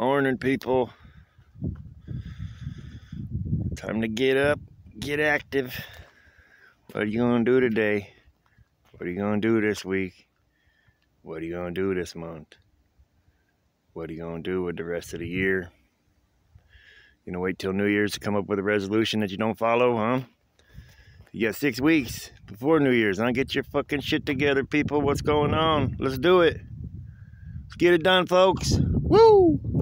Morning, people. Time to get up, get active. What are you gonna do today? What are you gonna do this week? What are you gonna do this month? What are you gonna do with the rest of the year? You gonna wait till New Year's to come up with a resolution that you don't follow, huh? You got six weeks before New Year's, huh? Get your fucking shit together, people. What's going on? Let's do it. Let's get it done, folks. Woo!